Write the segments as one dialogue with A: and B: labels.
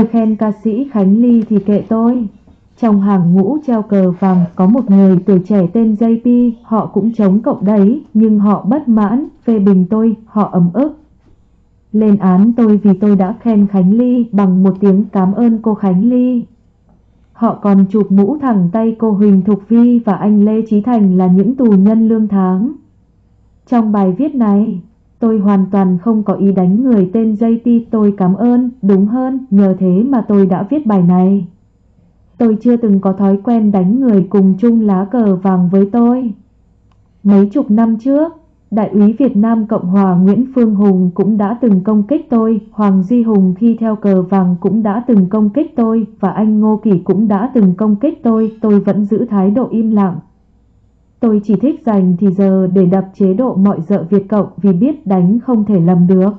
A: Tôi khen ca sĩ Khánh Ly thì kệ tôi. Trong hàng ngũ treo cờ vàng có một người tuổi trẻ tên JP, họ cũng chống cộng đấy, nhưng họ bất mãn, phê bình tôi, họ ấm ức. Lên án tôi vì tôi đã khen Khánh Ly bằng một tiếng cảm ơn cô Khánh Ly. Họ còn chụp mũ thẳng tay cô Huỳnh Thục Vi và anh Lê Trí Thành là những tù nhân lương tháng. Trong bài viết này, tôi hoàn toàn không có ý đánh người tên JT tôi cảm ơn, đúng hơn, nhờ thế mà tôi đã viết bài này. Tôi chưa từng có thói quen đánh người cùng chung lá cờ vàng với tôi. Mấy chục năm trước, Đại úy Việt Nam Cộng Hòa Nguyễn Phương Hùng cũng đã từng công kích tôi, Hoàng Duy Hùng khi theo cờ vàng cũng đã từng công kích tôi, và anh Ngô Kỳ cũng đã từng công kích tôi, tôi vẫn giữ thái độ im lặng. Tôi chỉ thích dành thì giờ để đập chế độ mọi dợ Việt Cộng vì biết đánh không thể lầm được.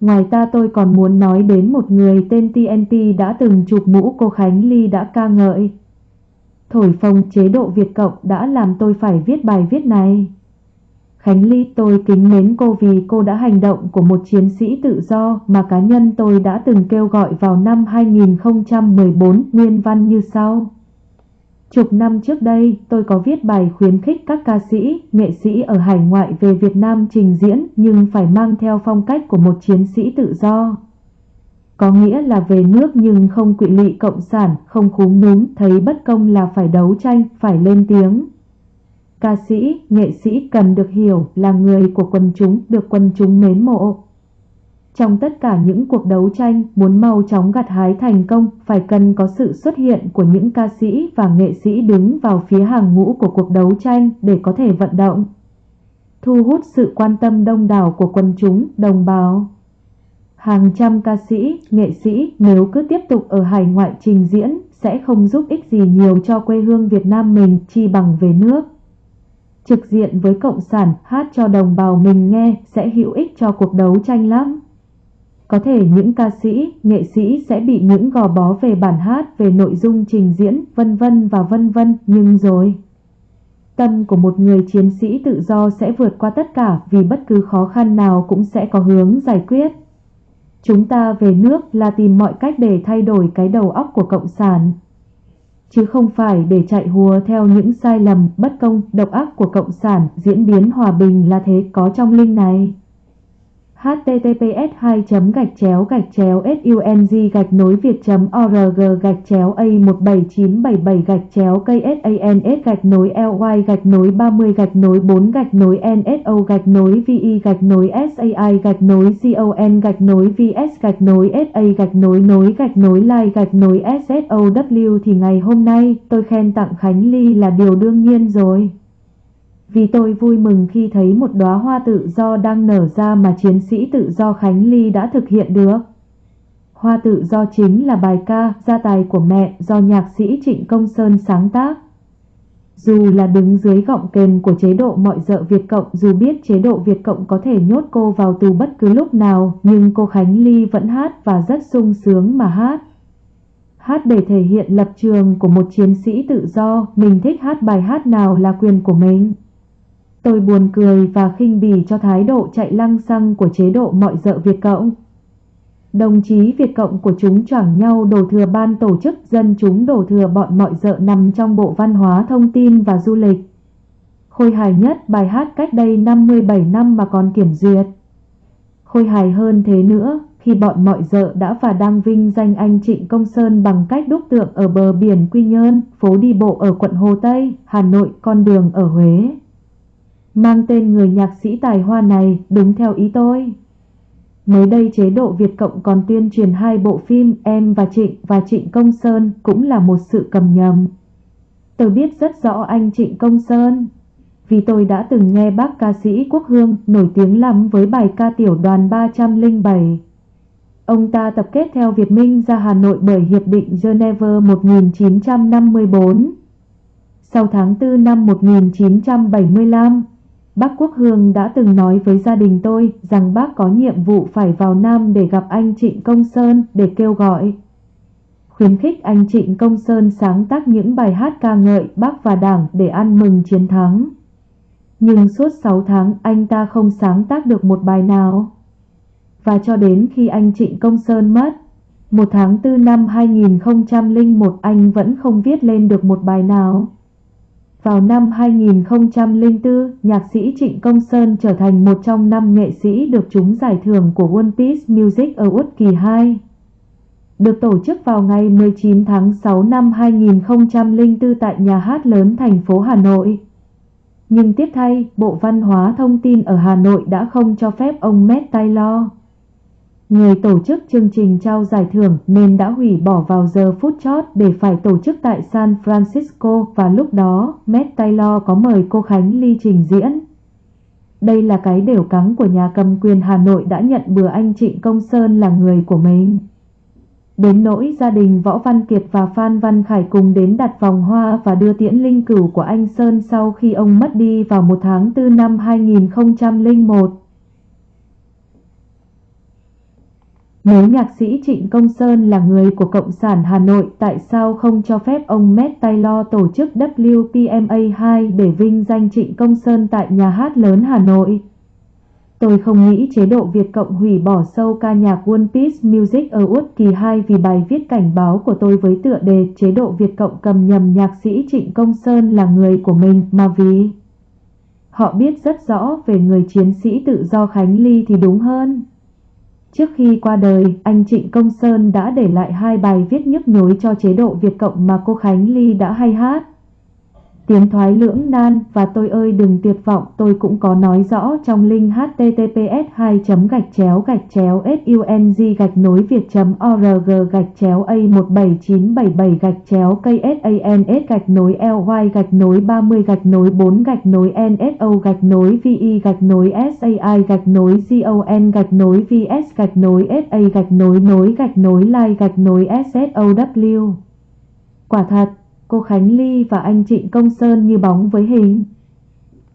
A: Ngoài ta tôi còn muốn nói đến một người tên TNT đã từng chụp mũ cô Khánh Ly đã ca ngợi. Thổi phồng chế độ Việt Cộng đã làm tôi phải viết bài viết này. Khánh Ly, tôi kính mến cô vì cô đã hành động của một chiến sĩ tự do mà cá nhân tôi đã từng kêu gọi vào năm 2014 nguyên văn như sau. Chục năm trước đây, tôi có viết bài khuyến khích các ca sĩ, nghệ sĩ ở hải ngoại về Việt Nam trình diễn nhưng phải mang theo phong cách của một chiến sĩ tự do. Có nghĩa là về nước nhưng không quỵ lị cộng sản, không khúm núm, thấy bất công là phải đấu tranh, phải lên tiếng. Ca sĩ, nghệ sĩ cần được hiểu là người của quần chúng, được quần chúng mến mộ. Trong tất cả những cuộc đấu tranh, muốn mau chóng gặt hái thành công, phải cần có sự xuất hiện của những ca sĩ và nghệ sĩ đứng vào phía hàng ngũ của cuộc đấu tranh để có thể vận động. Thu hút sự quan tâm đông đảo của quần chúng, đồng bào. Hàng trăm ca sĩ, nghệ sĩ nếu cứ tiếp tục ở hải ngoại trình diễn sẽ không giúp ích gì nhiều cho quê hương Việt Nam mình chi bằng về nước trực diện với Cộng sản hát cho đồng bào mình nghe sẽ hữu ích cho cuộc đấu tranh lắm. Có thể những ca sĩ, nghệ sĩ sẽ bị những gò bó về bản hát, về nội dung trình diễn, vân vân và vân vân, nhưng rồi... Tâm của một người chiến sĩ tự do sẽ vượt qua tất cả vì bất cứ khó khăn nào cũng sẽ có hướng giải quyết. Chúng ta về nước là tìm mọi cách để thay đổi cái đầu óc của Cộng sản, chứ không phải để chạy hùa theo những sai lầm, bất công, độc ác của Cộng sản, diễn biến hòa bình là thế có trong linh này https 2 gạch chéo gạch chéo sung gạch nối việt org gạch chéo a 17977 gạch chéo ksans gạch nối ly gạch nối 30 gạch nối 4 gạch nối nso gạch nối vi gạch nối sai gạch nối con gạch nối vs gạch nối sa gạch nối nối gạch nối lai gạch nối ssow thì ngày hôm nay tôi khen tặng Khánh Ly là điều đương nhiên rồi vì tôi vui mừng khi thấy một đóa hoa tự do đang nở ra mà chiến sĩ tự do Khánh Ly đã thực hiện được. Hoa tự do chính là bài ca Gia tài của mẹ do nhạc sĩ Trịnh Công Sơn sáng tác. Dù là đứng dưới gọng kềm của chế độ mọi dợ Việt Cộng, dù biết chế độ Việt Cộng có thể nhốt cô vào tù bất cứ lúc nào, nhưng cô Khánh Ly vẫn hát và rất sung sướng mà hát. Hát để thể hiện lập trường của một chiến sĩ tự do, mình thích hát bài hát nào là quyền của mình. Tôi buồn cười và khinh bỉ cho thái độ chạy lăng xăng của chế độ mọi dợ Việt Cộng. Đồng chí Việt Cộng của chúng choảng nhau đổ thừa ban tổ chức dân chúng đổ thừa bọn mọi dợ nằm trong Bộ Văn hóa Thông tin và Du lịch. Khôi hài nhất bài hát cách đây 57 năm mà còn kiểm duyệt. Khôi hài hơn thế nữa khi bọn mọi dợ đã và đang vinh danh anh Trịnh Công Sơn bằng cách đúc tượng ở bờ biển Quy Nhơn, phố đi bộ ở quận Hồ Tây, Hà Nội, con đường ở Huế mang tên người nhạc sĩ tài hoa này đúng theo ý tôi. Mới đây chế độ Việt Cộng còn tuyên truyền hai bộ phim Em và Trịnh và Trịnh Công Sơn cũng là một sự cầm nhầm. Tôi biết rất rõ anh Trịnh Công Sơn, vì tôi đã từng nghe bác ca sĩ Quốc Hương nổi tiếng lắm với bài ca tiểu đoàn 307. Ông ta tập kết theo Việt Minh ra Hà Nội bởi Hiệp định Geneva 1954. Sau tháng 4 năm 1975, Bác Quốc Hương đã từng nói với gia đình tôi rằng bác có nhiệm vụ phải vào Nam để gặp anh Trịnh Công Sơn để kêu gọi. Khuyến khích anh Trịnh Công Sơn sáng tác những bài hát ca ngợi bác và đảng để ăn mừng chiến thắng. Nhưng suốt 6 tháng anh ta không sáng tác được một bài nào. Và cho đến khi anh Trịnh Công Sơn mất, Một tháng tư năm 2001 anh vẫn không viết lên được một bài nào. Vào năm 2004, nhạc sĩ Trịnh Công Sơn trở thành một trong năm nghệ sĩ được trúng giải thưởng của One Piece Music Award kỳ 2. Được tổ chức vào ngày 19 tháng 6 năm 2004 tại nhà hát lớn thành phố Hà Nội. Nhưng tiếp thay, Bộ Văn hóa Thông tin ở Hà Nội đã không cho phép ông Matt Taylor Người tổ chức chương trình trao giải thưởng nên đã hủy bỏ vào giờ phút chót để phải tổ chức tại San Francisco và lúc đó Matt Taylor có mời cô Khánh Ly trình diễn. Đây là cái đều cắng của nhà cầm quyền Hà Nội đã nhận bừa anh Trịnh Công Sơn là người của mình. Đến nỗi gia đình Võ Văn Kiệt và Phan Văn Khải cùng đến đặt vòng hoa và đưa tiễn linh cửu của anh Sơn sau khi ông mất đi vào một tháng 4 năm 2001. Nếu nhạc sĩ Trịnh Công Sơn là người của Cộng sản Hà Nội, tại sao không cho phép ông Matt Taylor tổ chức WPMA2 để vinh danh Trịnh Công Sơn tại nhà hát lớn Hà Nội? Tôi không nghĩ chế độ Việt Cộng hủy bỏ sâu ca nhạc One Piece Music Award kỳ 2 vì bài viết cảnh báo của tôi với tựa đề chế độ Việt Cộng cầm nhầm nhạc sĩ Trịnh Công Sơn là người của mình mà vì họ biết rất rõ về người chiến sĩ tự do Khánh Ly thì đúng hơn. Trước khi qua đời, anh Trịnh Công Sơn đã để lại hai bài viết nhức nhối cho chế độ Việt Cộng mà cô Khánh Ly đã hay hát. Tiếng thoái lưỡng nan và tôi ơi đừng tuyệt vọng, tôi cũng có nói rõ trong link https 2 gạch chéo gạch chéo sung gạch nối việt org gạch chéo a 17977 gạch chéo ksans gạch nối ly gạch nối 30 gạch nối 4 gạch nối nso gạch nối vi gạch nối sai gạch nối con gạch nối vs gạch nối sa gạch nối nối gạch nối lai gạch nối ssow quả thật cô Khánh Ly và anh Trịnh Công Sơn như bóng với hình.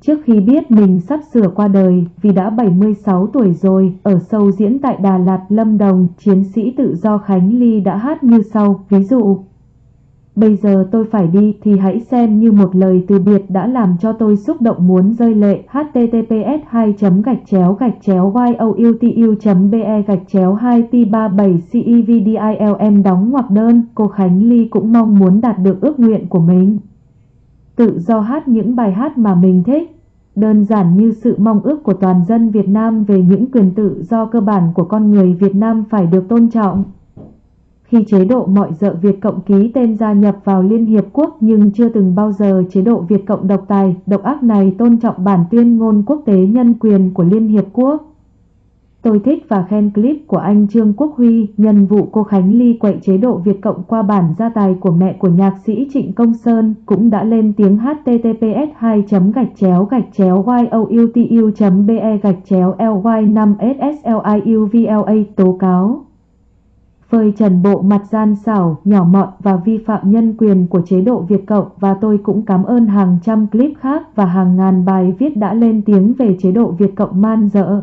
A: Trước khi biết mình sắp sửa qua đời vì đã 76 tuổi rồi, ở sâu diễn tại Đà Lạt, Lâm Đồng, chiến sĩ tự do Khánh Ly đã hát như sau, ví dụ Bây giờ tôi phải đi thì hãy xem như một lời từ biệt đã làm cho tôi xúc động muốn rơi lệ. https 2 gạch chéo gạch chéo youtu be gạch chéo 2 p 37 cevdilm đóng ngoặc đơn. Cô Khánh Ly cũng mong muốn đạt được ước nguyện của mình. Tự do hát những bài hát mà mình thích. Đơn giản như sự mong ước của toàn dân Việt Nam về những quyền tự do cơ bản của con người Việt Nam phải được tôn trọng khi chế độ mọi dợ Việt Cộng ký tên gia nhập vào Liên Hiệp Quốc nhưng chưa từng bao giờ chế độ Việt Cộng độc tài, độc ác này tôn trọng bản tuyên ngôn quốc tế nhân quyền của Liên Hiệp Quốc. Tôi thích và khen clip của anh Trương Quốc Huy nhân vụ cô Khánh Ly quậy chế độ Việt Cộng qua bản gia tài của mẹ của nhạc sĩ Trịnh Công Sơn cũng đã lên tiếng https 2 gạch chéo gạch chéo youtu be gạch chéo ly 5 ssliuvla tố cáo phơi trần bộ mặt gian xảo, nhỏ mọn và vi phạm nhân quyền của chế độ Việt Cộng và tôi cũng cảm ơn hàng trăm clip khác và hàng ngàn bài viết đã lên tiếng về chế độ Việt Cộng man dợ.